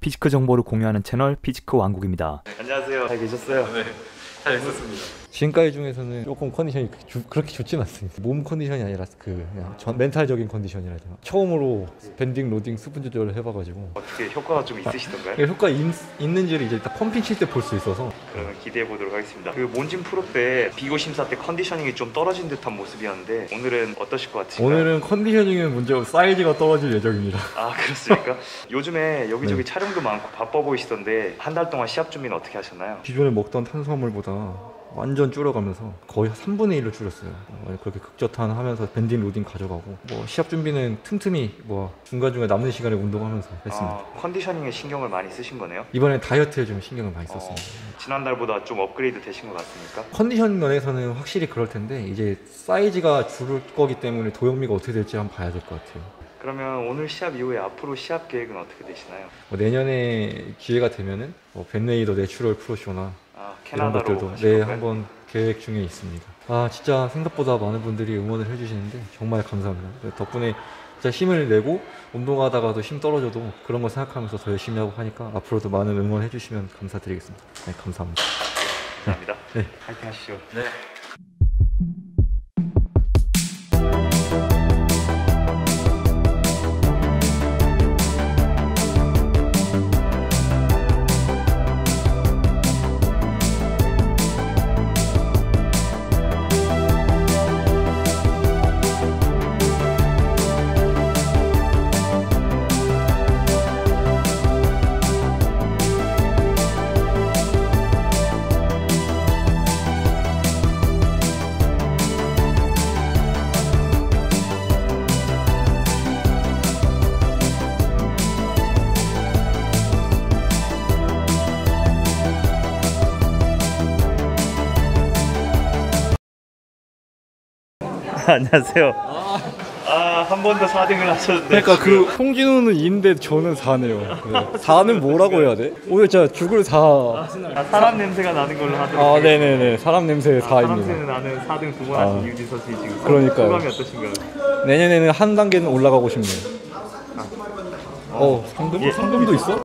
physique 정보를 공유하는 채널 피지크 왕국입니다. 안녕하세요. 잘 계셨어요? 네. 잘 있었습니다. 지금까지 중에서는 조금 컨디션이 주- 그렇게 좋진 않습니다. 몸 컨디션이 아니라 그 그냥 전- mental적인 컨디션이라 해야 되나. 처음으로 banding, loading, 수분 조절을 해봐가지고 어떻게 효과가 좀 있으시던가요? 이게 효과 있, 있는지를 이제 딱 pumping 칠 때 볼 수 있어서 그러면 기대해 보도록 하겠습니다. 그 몬짐 프로 때 비교 심사 때 conditioning이 좀 떨어진 듯한 모습이었는데 오늘은 어떠실 것 같으신가요? 오늘은 conditioning은 문제고 사이즈가 떨어질 예정입니다. 아 그렇습니까? 요즘에 여기저기 네. 촬영도 많고 바빠 보이시던데 한 달 동안 시합 준비는 어떻게 하셨나요? 기존에 먹던 탄수화물보다 완전 줄여가면서 거의 3분의 1로 줄였어요. 어, 그렇게 극저탄 하면서 banding, loading 가져가고 뭐 시합 준비는 틈틈이 뭐 중간중간 남는 시간에 운동하면서 했습니다. 아, conditioning에 신경을 많이 쓰신 거네요. 이번에 다이어트에 좀 신경을 많이 썼습니다. 지난달보다 좀 업그레이드 되신 것 같습니까? 컨디션 면에서는 확실히 그럴 텐데 이제 사이즈가 줄을 거기 때문에 도형미가 어떻게 될지 한번 봐야 될 것 같아요. 그러면 오늘 시합 이후에 앞으로 시합 계획은 어떻게 되시나요? 뭐 내년에 기회가 되면은 뭐 Ben Weider Natural Pro Show나 아 이런 캐나다로 것들도 네? 한번 계획 중에 있습니다. 아 진짜 생각보다 많은 분들이 응원을 해주시는데 정말 감사합니다. 네, 덕분에 진짜 힘을 내고 운동하다가도 힘 떨어져도 그런 거 생각하면서 더 열심히 하고 하니까 앞으로도 많은 응원 해주시면 감사드리겠습니다. 네 감사합니다. 감사합니다. 네. 파이팅 하시죠. 네. 안녕하세요. 아, 한 번 더 4등을 하셨는데. 그러니까 그 홍진호는 2인데 저는 4네요. 4는 뭐라고 해야 돼? 오늘 진짜 죽을 4. 아, 사람 냄새가 나는 걸로 하도록 아, 하겠습니다. 네네네. 사람 냄새 아, 사람 4입니다. 냄새 나는 4등 두 번 아, 하신 유진 선수 지금 그러니까요. 소감이 어떠신가요? 내년에는 한 단계는 올라가고 싶네요. 어, 상금? 예. 상금도 있어?